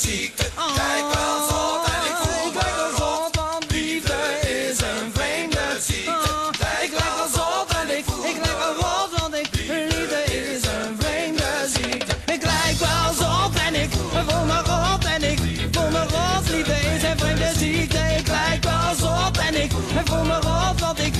Ziekte. Lijkt wel zo en ik voel me van liefde is een vreemde ziekte. Ik lijk wel zot en ik, ik lijk wel rot, want ik, liefde is een vreemde ziekte. Ik lijk wel zot en ik voel me rot en ik voel me rot. Liefde is een vreemde ziekte. Ik lijk wel zot en ik voel me rot, want ik,